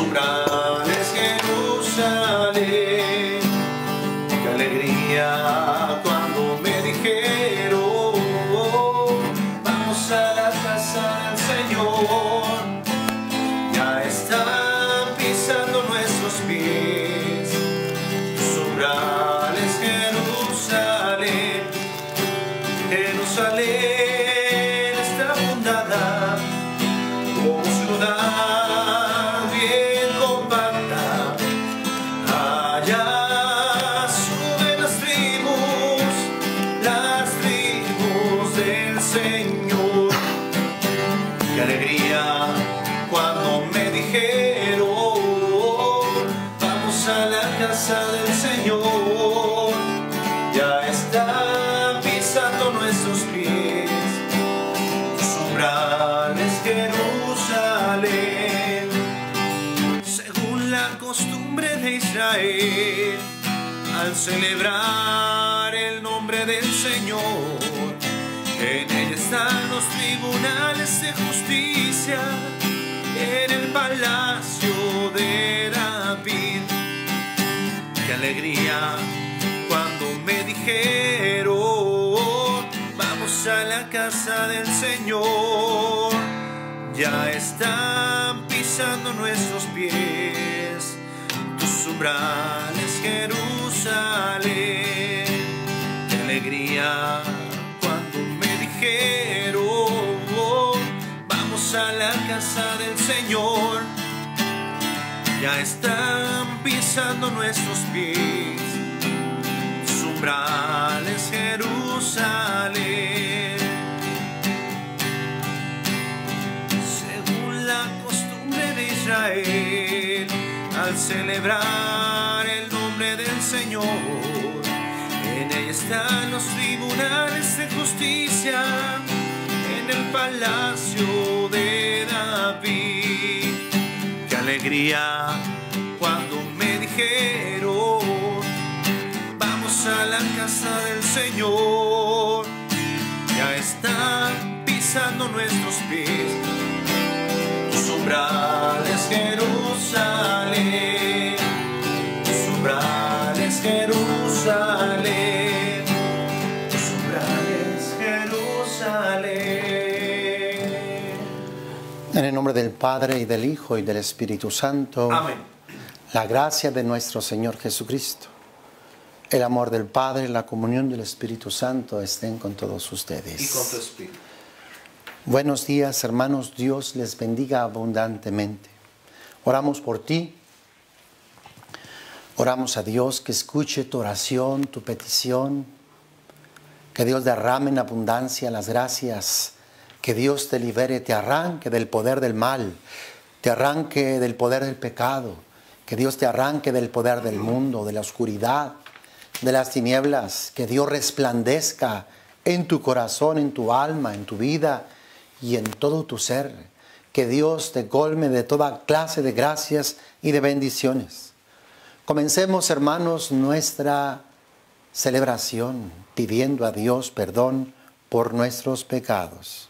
Tus Jerusalén. Según la costumbre de Israel, al celebrar el nombre del Señor, en ella están los tribunales de justicia, en el palacio de David. Qué alegría cuando me dijeron, vamos a la casa del Señor. Ya están pisando nuestros pies, tus umbrales, Jerusalén. Qué alegría cuando me dijeron, vamos a la casa del Señor. Ya están pisando nuestros pies, tus umbrales, Jerusalén. Israel, al celebrar el nombre del Señor, en ella están los tribunales de justicia, en el palacio de David. Qué alegría cuando me dijeron, vamos a la casa del Señor. Ya están pisando nuestros pies, En el nombre del Padre y del Hijo y del Espíritu Santo. Amén. La gracia de nuestro Señor Jesucristo, el amor del Padre y la comunión del Espíritu Santo estén con todos ustedes. Y con tu espíritu. Buenos días, hermanos. Dios les bendiga abundantemente. Oramos por ti. Oramos a Dios que escuche tu oración, tu petición. Que Dios derrame en abundancia las gracias. Que Dios te libere, te arranque del poder del mal. Te arranque del poder del pecado. Que Dios te arranque del poder del mundo, de la oscuridad, de las tinieblas. Que Dios resplandezca en tu corazón, en tu alma, en tu vida y en todo tu ser. Que Dios te colme de toda clase de gracias y de bendiciones. Comencemos, hermanos, nuestra celebración pidiendo a Dios perdón por nuestros pecados.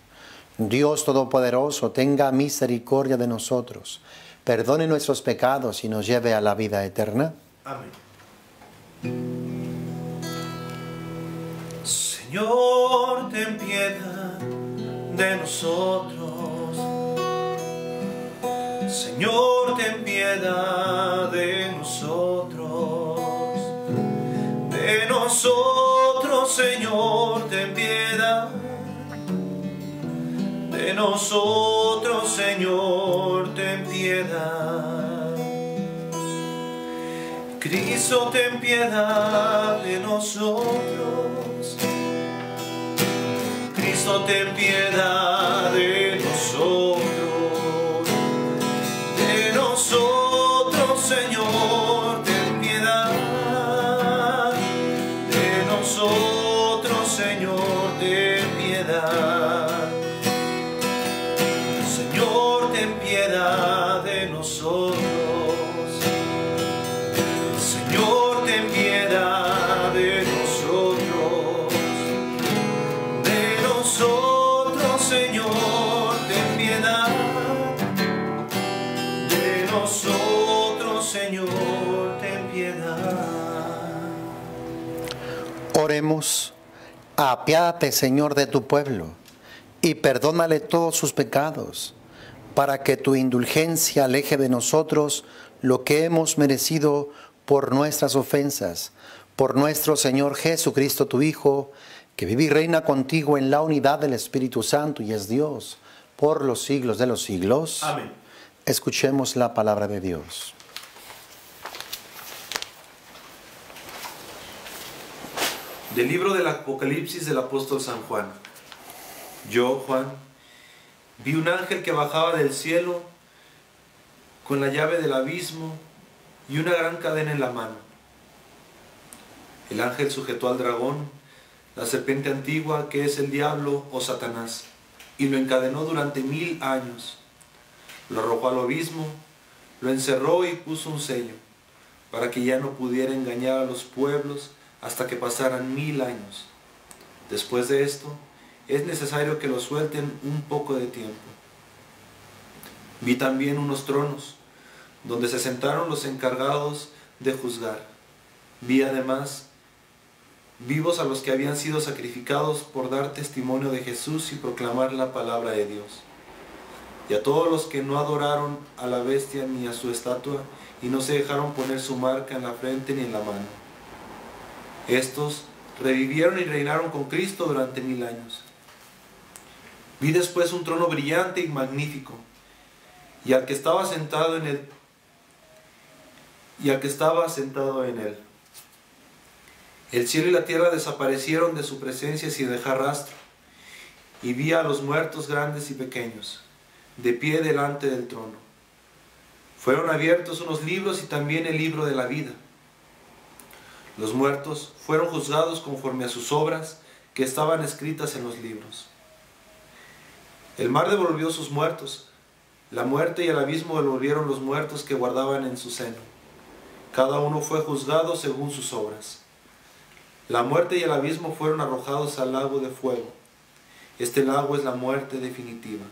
Dios Todopoderoso, tenga misericordia de nosotros, perdone nuestros pecados y nos lleve a la vida eterna. Amén. Señor, ten piedad de nosotros. Señor, ten piedad de nosotros. De nosotros, Señor, ten piedad. De nosotros, Señor, ten piedad. Cristo, ten piedad de nosotros. Cristo, ten piedad Oremos, apiádate Señor de tu pueblo y perdónale todos sus pecados, para que tu indulgencia aleje de nosotros lo que hemos merecido por nuestras ofensas, por nuestro Señor Jesucristo tu Hijo, que vive y reina contigo en la unidad del Espíritu Santo y es Dios por los siglos de los siglos. Amén. Escuchemos la palabra de Dios. Del libro del Apocalipsis del apóstol San Juan. Yo, Juan, vi un ángel que bajaba del cielo con la llave del abismo y una gran cadena en la mano. El ángel sujetó al dragón, la serpiente antigua que es el diablo o Satanás, y lo encadenó durante mil años. Lo arrojó al abismo, lo encerró y puso un sello, para que ya no pudiera engañar a los pueblos hasta que pasaran mil años. Después de esto, es necesario que lo suelten un poco de tiempo. Vi también unos tronos, donde se sentaron los encargados de juzgar. Vi además vivos a los que habían sido sacrificados por dar testimonio de Jesús y proclamar la palabra de Dios. Y a todos los que no adoraron a la bestia ni a su estatua y no se dejaron poner su marca en la frente ni en la mano. Estos revivieron y reinaron con Cristo durante mil años. Vi después un trono brillante y magnífico, y al que estaba sentado en él, y al que estaba sentado en él. El cielo y la tierra desaparecieron de su presencia sin dejar rastro, y vi a los muertos grandes y pequeños, de pie delante del trono. Fueron abiertos unos libros y también el libro de la vida. Los muertos fueron juzgados conforme a sus obras que estaban escritas en los libros. El mar devolvió sus muertos, la muerte y el abismo devolvieron los muertos que guardaban en su seno. Cada uno fue juzgado según sus obras. La muerte y el abismo fueron arrojados al lago de fuego. Este lago es la muerte definitiva.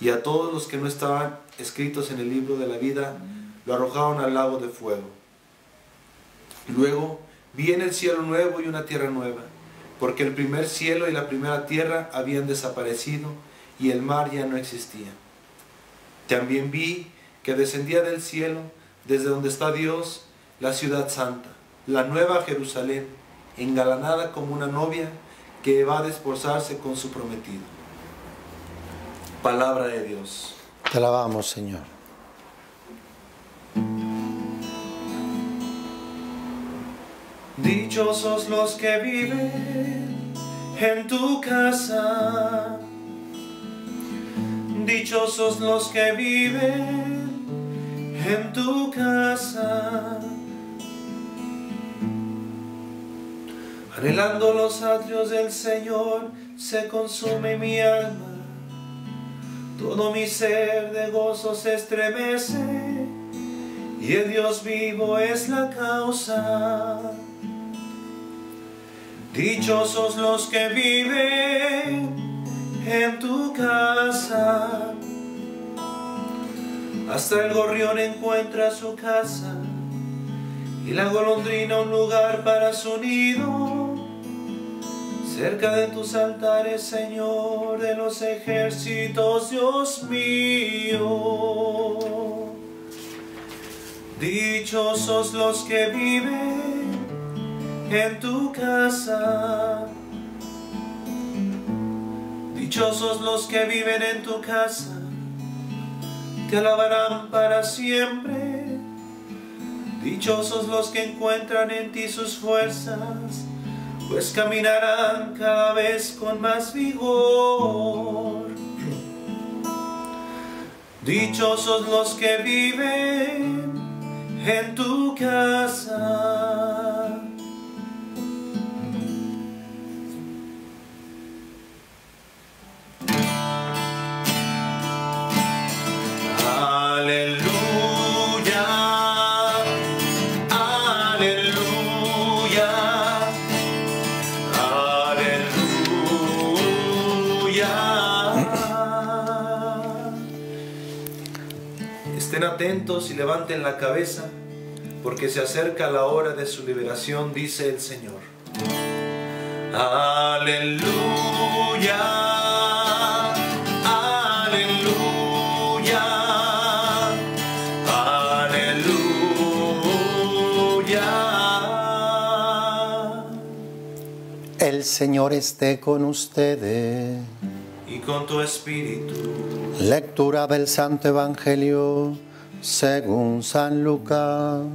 Y a todos los que no estaban escritos en el libro de la vida, lo arrojaron al lago de fuego. Luego vi en el cielo nuevo y una tierra nueva, porque el primer cielo y la primera tierra habían desaparecido y el mar ya no existía. También vi que descendía del cielo, desde donde está Dios, la ciudad santa, la nueva Jerusalén, engalanada como una novia que va a desposarse con su prometido. Palabra de Dios. Te alabamos, Señor. Dichosos los que viven en tu casa. Dichosos los que viven en tu casa. Anhelando los atrios del Señor, se consume mi alma. Todo mi ser de gozo se estremece, y el Dios vivo es la causa. Dichosos los que viven en tu casa. Hasta el gorrión encuentra su casa y la golondrina un lugar para su nido. Cerca de tus altares, Señor de los ejércitos, Dios mío. Dichosos los que viven en tu casa. Dichosos los que viven en tu casa, te alabarán para siempre, Dichosos los que encuentran en ti sus fuerzas, pues caminarán cada vez con más vigor. Dichosos los que viven en tu casa. Aleluya, aleluya, aleluya. Estén atentos y levanten la cabeza, porque se acerca la hora de su liberación, dice el Señor. Aleluya, El Señor esté con ustedes. Y con tu espíritu. Lectura del Santo Evangelio según San Lucas.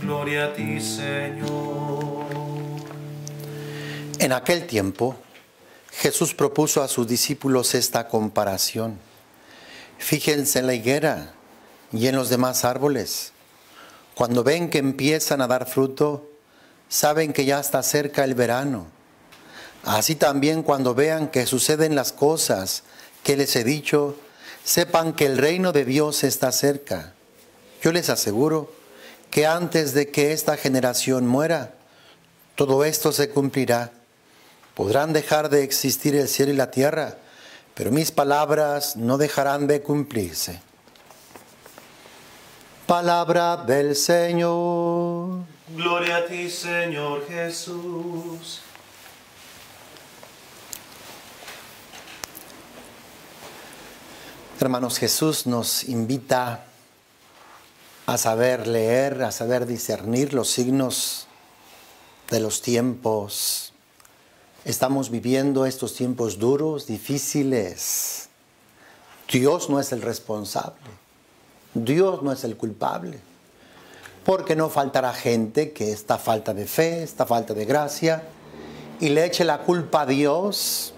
Gloria a ti, Señor. En aquel tiempo, Jesús propuso a sus discípulos esta comparación. Fíjense en la higuera y en los demás árboles. Cuando ven que empiezan a dar fruto, saben que ya está cerca el verano. Así también cuando vean que suceden las cosas que les he dicho, sepan que el reino de Dios está cerca. Yo les aseguro que antes de que esta generación muera, todo esto se cumplirá. Podrán dejar de existir el cielo y la tierra, pero mis palabras no dejarán de cumplirse. Palabra del Señor. Gloria a ti, Señor Jesús. Hermanos, Jesús nos invita a saber leer, a saber discernir los signos de los tiempos. Estamos viviendo estos tiempos duros, difíciles. Dios no es el responsable. Dios no es el culpable. Porque no faltará gente que esta falta de fe, esta falta de gracia, y le eche la culpa a Dios.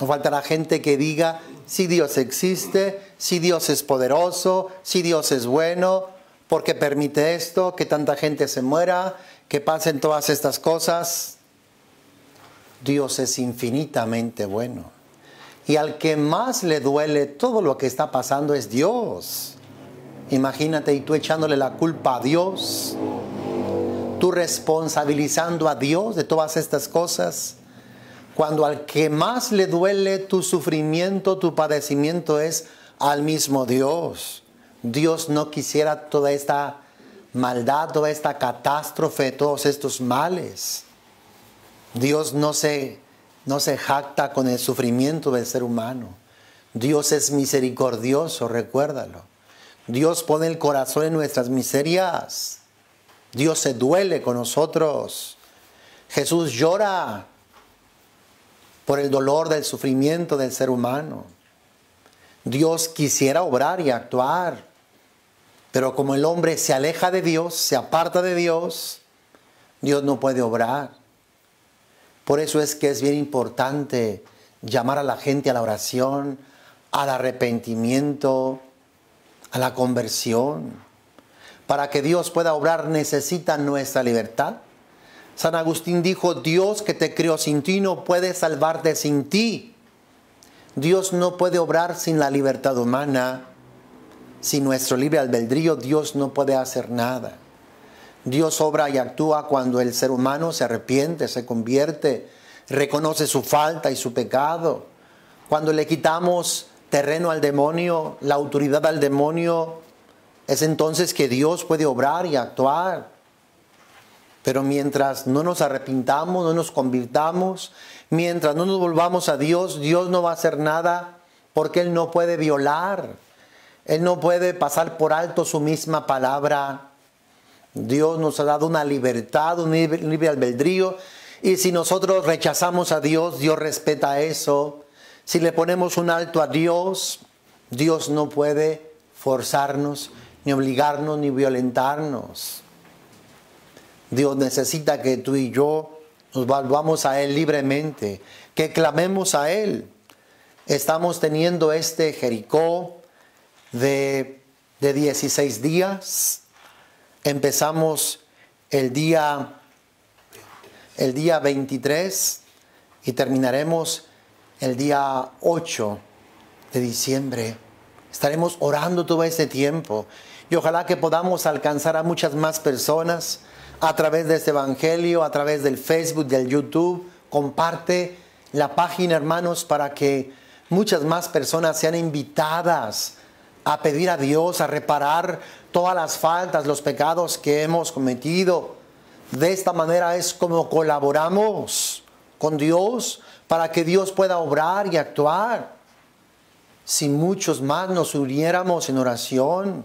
No faltará gente que diga, si Dios existe, si Dios es poderoso, si Dios es bueno, porque permite esto, que tanta gente se muera, que pasen todas estas cosas. Dios es infinitamente bueno. Y al que más le duele todo lo que está pasando es Dios. Imagínate y tú echándole la culpa a Dios, tú responsabilizando a Dios de todas estas cosas, cuando al que más le duele tu sufrimiento, tu padecimiento es al mismo Dios. Dios no quisiera toda esta maldad, toda esta catástrofe, todos estos males. Dios no se, no se jacta con el sufrimiento del ser humano. Dios es misericordioso, recuérdalo. Dios pone el corazón en nuestras miserias. Dios se duele con nosotros. Jesús llora por el dolor del sufrimiento del ser humano. Dios quisiera obrar y actuar, pero como el hombre se aleja de Dios, se aparta de Dios, Dios no puede obrar. Por eso es que es bien importante llamar a la gente a la oración, al arrepentimiento, a la conversión. Para que Dios pueda obrar necesita nuestra libertad. San Agustín dijo, Dios que te creó sin ti no puede salvarte sin ti. Dios no puede obrar sin la libertad humana. Sin nuestro libre albedrío Dios no puede hacer nada. Dios obra y actúa cuando el ser humano se arrepiente, se convierte, reconoce su falta y su pecado. Cuando le quitamos terreno al demonio, la autoridad al demonio, es entonces que Dios puede obrar y actuar. Pero mientras no nos arrepintamos, no nos convirtamos, mientras no nos volvamos a Dios, Dios no va a hacer nada porque Él no puede violar. Él no puede pasar por alto su misma palabra. Dios nos ha dado una libertad, un libre albedrío. Y si nosotros rechazamos a Dios, Dios respeta eso. Si le ponemos un alto a Dios, Dios no puede forzarnos, ni obligarnos, ni violentarnos. Dios necesita que tú y yo nos volvamos a Él libremente, que clamemos a Él. Estamos teniendo este Jericó de, de 16 días. Empezamos el día, el día 23 y terminaremos el día 8 de diciembre. Estaremos orando todo este tiempo y ojalá que podamos alcanzar a muchas más personas a través de este Evangelio, a través del Facebook, del YouTube. Comparte la página, hermanos, para que muchas más personas sean invitadas a pedir a Dios, a reparar todas las faltas, los pecados que hemos cometido. De esta manera es como colaboramos con Dios para que Dios pueda obrar y actuar. Si muchos más nos uniéramos en oración,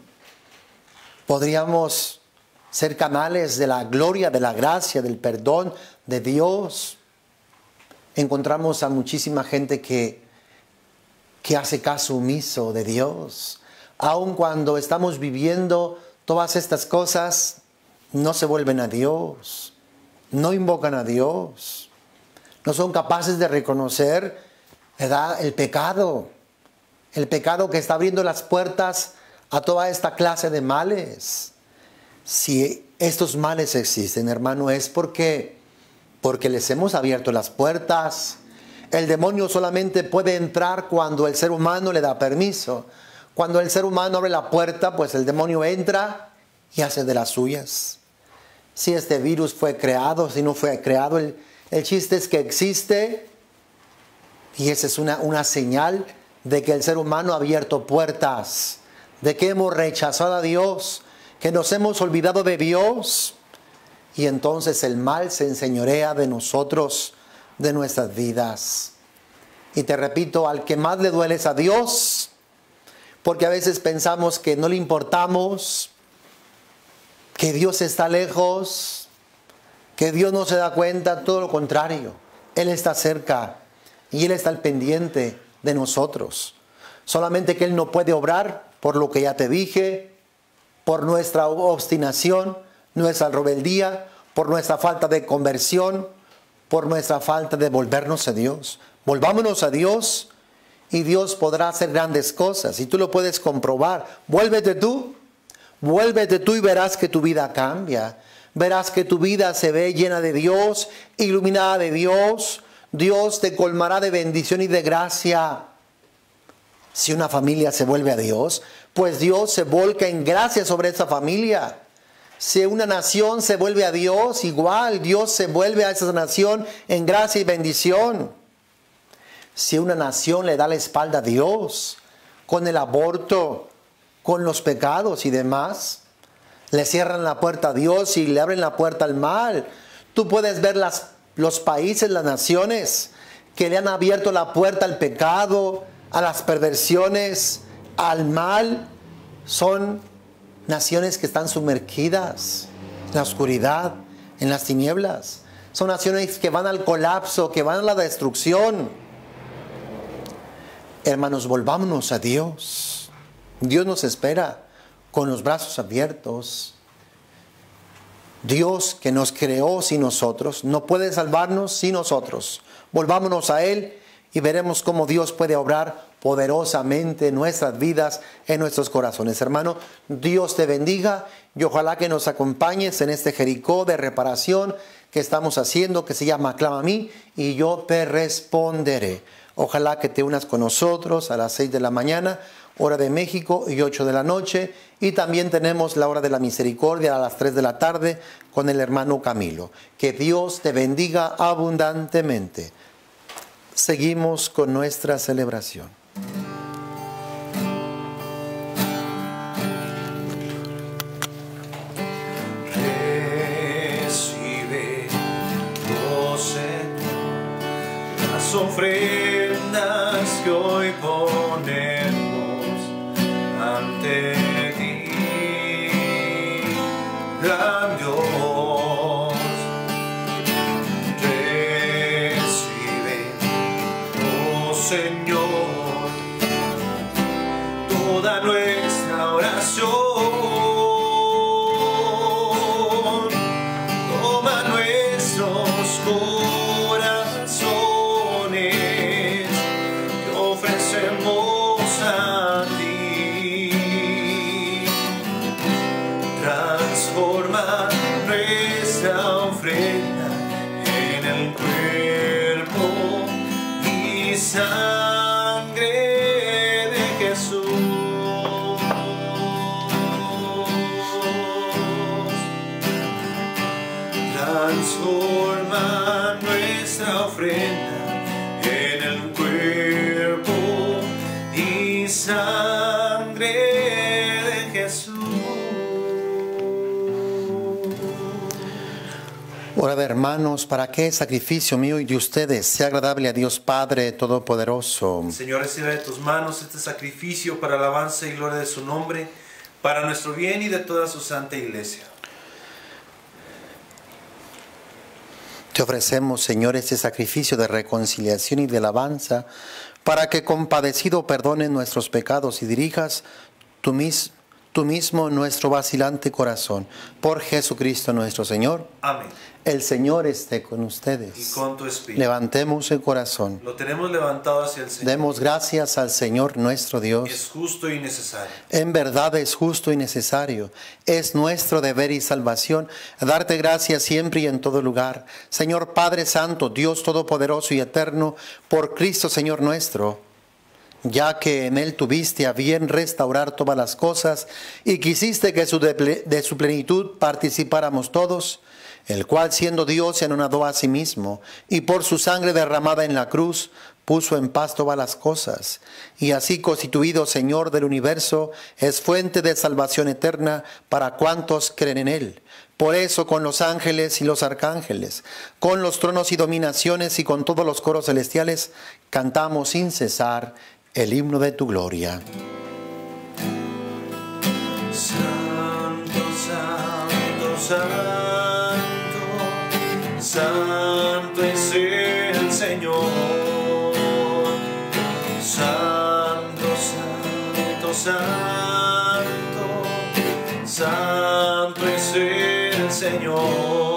podríamos ser canales de la gloria, de la gracia, del perdón de Dios. Encontramos a muchísima gente que, que hace caso omiso de Dios. Aun cuando estamos viviendo todas estas cosas, no se vuelven a Dios, no invocan a Dios, no son capaces de reconocer el pecado, el pecado que está abriendo las puertas a toda esta clase de males. Si estos males existen, hermano, es porque porque les hemos abierto las puertas. El demonio solamente puede entrar cuando el ser humano le da permiso. Cuando el ser humano abre la puerta, pues el demonio entra y hace de las suyas. Si este virus fue creado, si no fue creado, el, chiste es que existe y esa es una, una señal de que el ser humano ha abierto puertas de que hemos rechazado a Dios, que nos hemos olvidado de Dios y entonces el mal se enseñorea de nosotros, de nuestras vidas. Y te repito, al que más le duele es a Dios, porque a veces pensamos que no le importamos, que Dios está lejos, que Dios no se da cuenta, todo lo contrario, Él está cerca y Él está al pendiente de nosotros. Solamente que Él no puede obrar por lo que ya te dije, por nuestra obstinación, nuestra rebeldía, por nuestra falta de conversión, por nuestra falta de volvernos a Dios. Volvámonos a Dios y Dios podrá hacer grandes cosas y tú lo puedes comprobar. Vuélvete tú, vuélvete tú y verás que tu vida cambia. Verás que tu vida se ve llena de Dios, iluminada de Dios. Dios te colmará de bendición y de gracia. Si una familia se vuelve a Dios, pues Dios se volca en gracia sobre esa familia. Si una nación se vuelve a Dios, igual Dios se vuelve a esa nación en gracia y bendición. Si una nación le da la espalda a Dios con el aborto, con los pecados y demás, le cierran la puerta a Dios y le abren la puerta al mal. Tú puedes ver las, los países, las naciones que le han abierto la puerta al pecado, a las perversiones, al mal, son naciones que están sumergidas en la oscuridad, en las tinieblas. Son naciones que van al colapso, que van a la destrucción. Hermanos, volvámonos a Dios. Dios nos espera con los brazos abiertos. Dios que nos creó sin nosotros, no puede salvarnos sin nosotros. Volvámonos a Él y veremos cómo Dios puede obrar poderosamente en nuestras vidas, en nuestros corazones. Hermano, Dios te bendiga y ojalá que nos acompañes en este Jericó de reparación que estamos haciendo, que se llama Clama a mí y yo te responderé. Ojalá que te unas con nosotros a las 6 de la mañana, hora de México, y 8 de la noche. Y también tenemos la hora de la misericordia a las 3 de la tarde con el hermano Camilo. Que Dios te bendiga abundantemente seguimos con nuestra celebración. Recibe, oh ofrendas que hoy hermanos, para que el sacrificio mío y de ustedes sea agradable a Dios Padre Todopoderoso. Señor, recibe de tus manos este sacrificio para alabanza y gloria de su nombre, para nuestro bien y de toda su santa iglesia. Te ofrecemos, Señor, este sacrificio de reconciliación y de alabanza, para que compadecido perdones nuestros pecados y dirijas tú, mis- tú mismo nuestro vacilante corazón. Por Jesucristo nuestro Señor. Amén. El Señor esté con Y ustedes. con tu espíritu. Levantemos el corazón. Lo tenemos levantado hacia el Señor. Demos gracias al Señor nuestro Dios. Es justo y necesario. En verdad es justo y necesario. Es nuestro deber y salvación darte gracias siempre y en todo lugar. Señor Padre Santo, Dios Todopoderoso y Eterno, por Cristo Señor nuestro, ya que en Él tuviste a bien restaurar todas las cosas y quisiste que de, de su plenitud participáramos todos, el cual siendo Dios se anonadó a sí mismo y por su sangre derramada en la cruz puso en paz todas las cosas, y así constituido Señor del universo, es fuente de salvación eterna para cuantos creen en Él. Por eso con los ángeles y los arcángeles, con los tronos y dominaciones y con todos los coros celestiales, cantamos sin cesar el himno de tu gloria. Santo, santo, santo, santo es el Señor. Santo, santo, santo, santo es el Señor.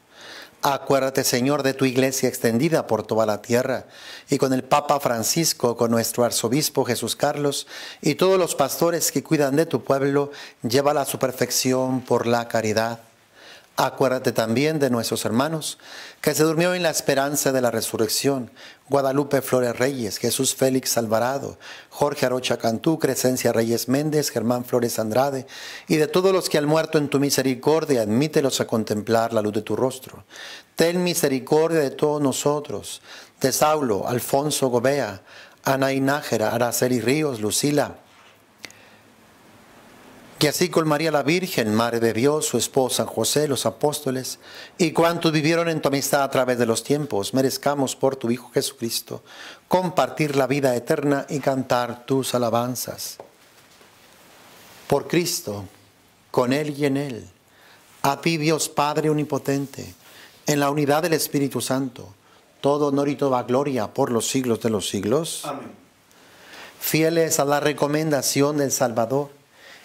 Acuérdate, Señor, de tu iglesia extendida por toda la tierra, y con el Papa Francisco, con nuestro arzobispo Jesús Carlos, y todos los pastores que cuidan de tu pueblo, llévala a su perfección por la caridad. Acuérdate también de nuestros hermanos que se durmió en la esperanza de la resurrección. Guadalupe Flores Reyes, Jesús Félix Alvarado, Jorge Arocha Cantú, Crescencia Reyes Méndez, Germán Flores Andrade, y de todos los que han muerto en tu misericordia, admítelos a contemplar la luz de tu rostro. Ten misericordia de todos nosotros, de Saulo, Alfonso Gobea, Ana Nájera, Araceli Ríos, Lucila, que así con María la Virgen, Madre de Dios, su esposa José, los apóstoles, y cuantos vivieron en tu amistad a través de los tiempos, merezcamos por tu Hijo Jesucristo compartir la vida eterna y cantar tus alabanzas. Por Cristo, con Él y en Él, a ti Dios Padre Omnipotente, en la unidad del Espíritu Santo, todo honor y toda gloria por los siglos de los siglos. Amén. Fieles a la recomendación del Salvador,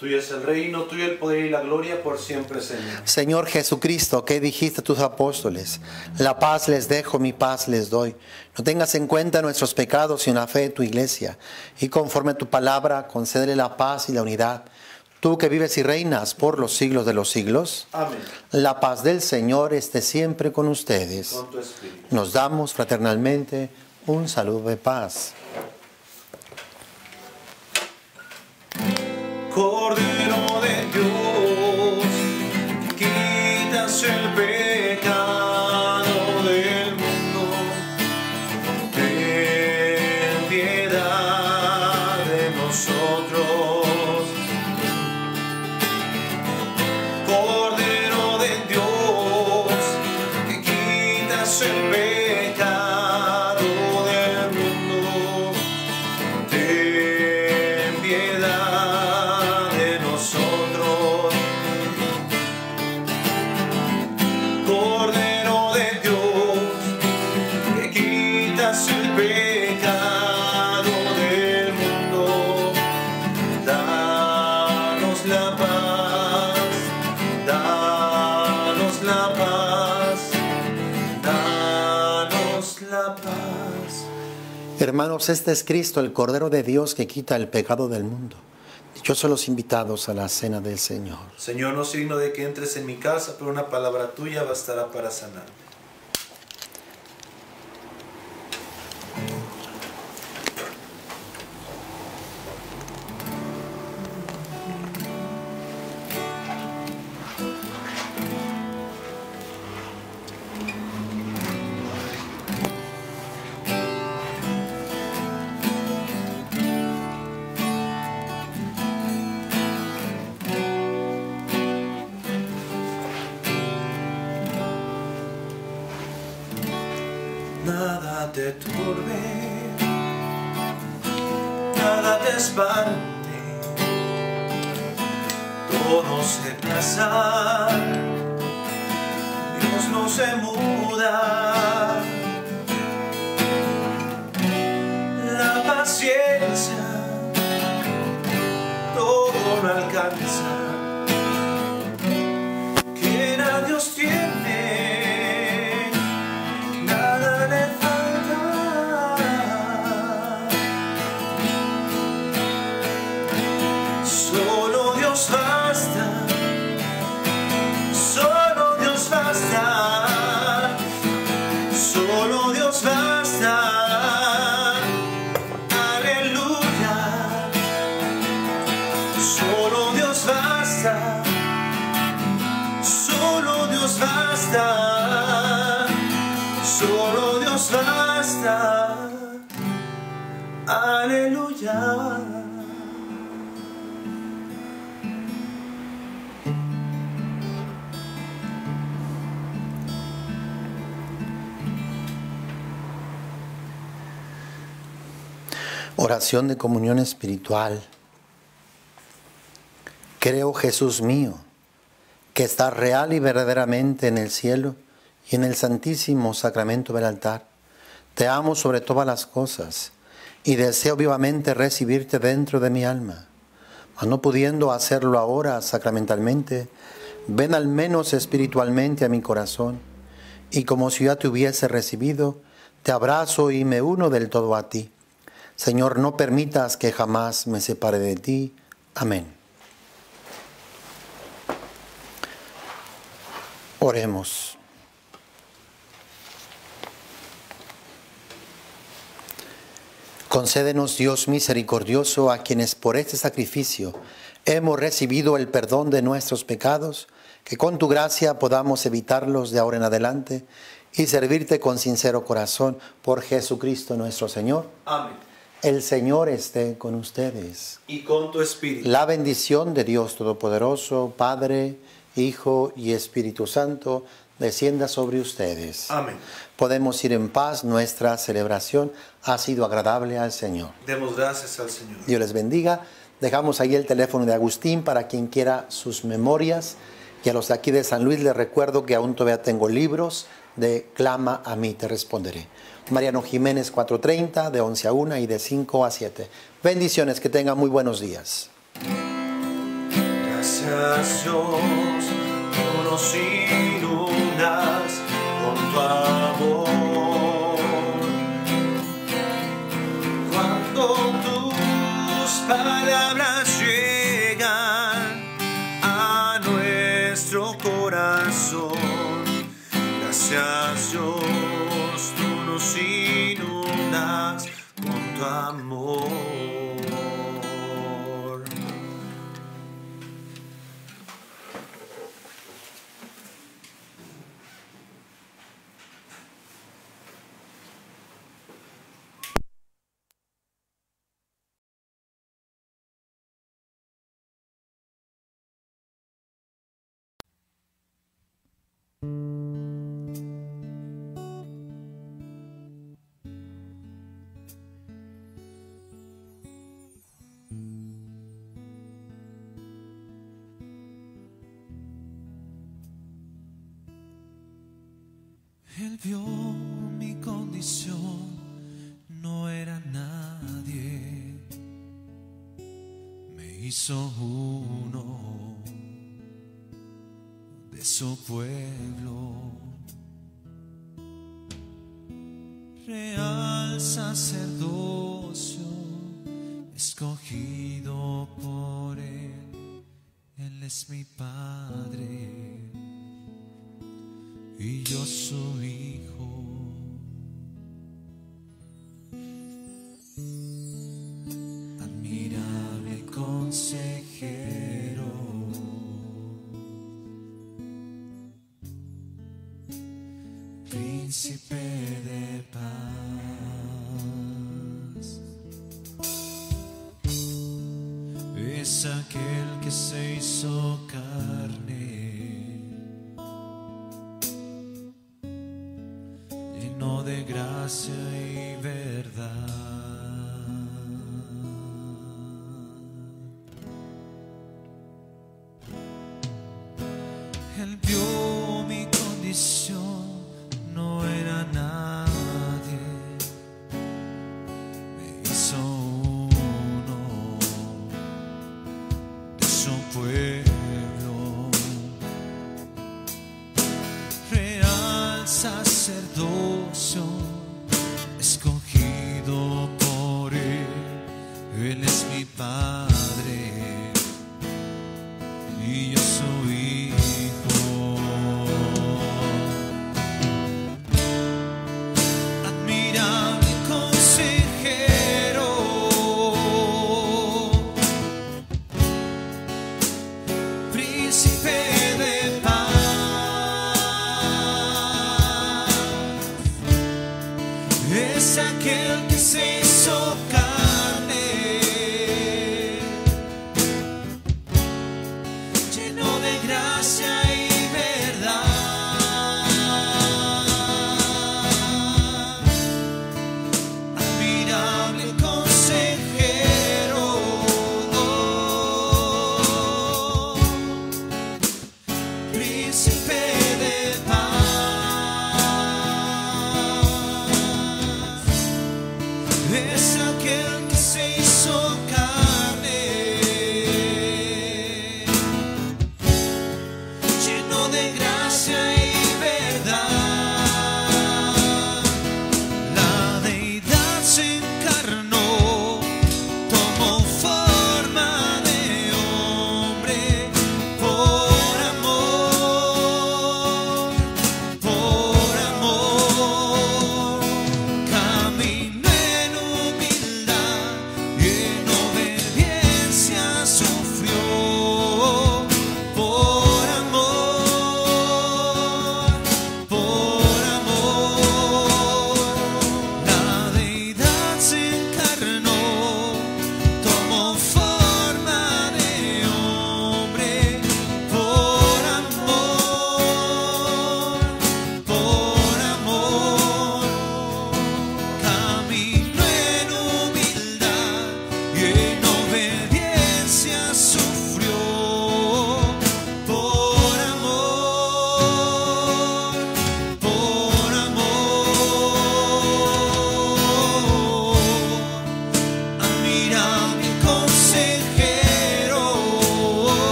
Tuyo es el reino, tuyo el poder y la gloria por siempre, Señor. Señor Jesucristo, que dijiste a tus apóstoles, la paz les dejo, mi paz les doy. No tengas en cuenta nuestros pecados y la fe de tu iglesia. Y conforme a tu palabra, concédele la paz y la unidad. Tú que vives y reinas por los siglos de los siglos. Amén. La paz del Señor esté siempre con ustedes. Con tu espíritu. Nos damos fraternalmente un saludo de paz. Cordero Este es Cristo, el Cordero de Dios que quita el pecado del mundo. Dichosos los invitados a la cena del Señor. Señor, no signo de que entres en mi casa, pero una palabra tuya bastará para sanar. Nada te turbe, nada te espante, todo se pasa, Dios no se muda. La paciencia todo lo alcanza. Oración de comunión espiritual. Creo, Jesús mío, que estás real y verdaderamente en el cielo y en el santísimo sacramento del altar. Te amo sobre todas las cosas y deseo vivamente recibirte dentro de mi alma. Mas no pudiendo hacerlo ahora sacramentalmente, ven al menos espiritualmente a mi corazón y como si ya te hubiese recibido, te abrazo y me uno del todo a ti. Señor, no permitas que jamás me separe de ti. Amén. Oremos. Concédenos, Dios misericordioso, a quienes por este sacrificio hemos recibido el perdón de nuestros pecados, que con tu gracia podamos evitarlos de ahora en adelante y servirte con sincero corazón por Jesucristo nuestro Señor. Amén. El Señor esté con ustedes. Y con tu espíritu. La bendición de Dios Todopoderoso, Padre, Hijo y Espíritu Santo, descienda sobre ustedes. Amén. Podemos ir en paz, nuestra celebración ha sido agradable al Señor. Demos gracias al Señor. Dios les bendiga. Dejamos ahí el teléfono de Agustín para quien quiera sus memorias. Y a los de aquí de San Luis les recuerdo que aún todavía tengo libros de Clama a mí, te responderé. Mariano Jiménez 430, de 11 a 1 y de 5 a 7. Bendiciones, que tengan muy buenos días. Gracias Dios, tú nos inundas con tu amor. Cuando tus gracias Dios, tú nos inundas con tu amor. Vio mi condición, no era nadie. Me hizo uno de su pueblo. Real sacerdocio, escogido por Él. Él es mi Padre y yo su gracia y verdad.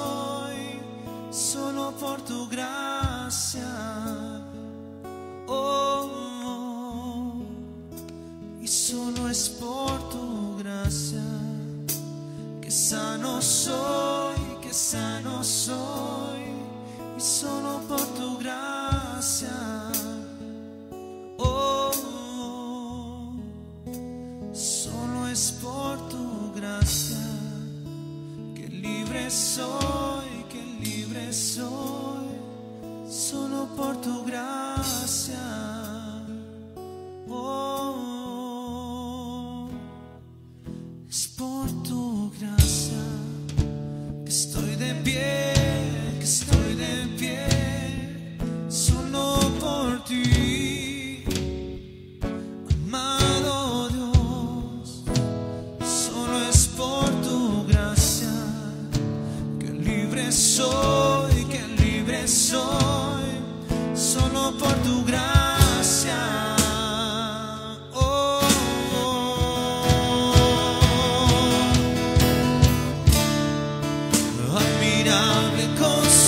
Soy, solo por tu gracia. Oh, y solo es por tu gracia que sano soy, que sano soy, y solo por tu gracia. cold